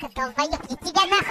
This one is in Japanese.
сука, долбоёб, я тебя нахуй... Блядь,